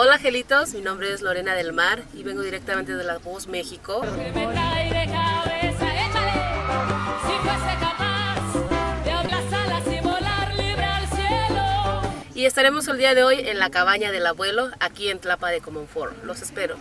Hola angelitos, mi nombre es Lorena del Mar y vengo directamente de La Voz México. Y. Y estaremos el día de hoy en la cabaña del abuelo, aquí en Tlapa de Comonfort. Los espero.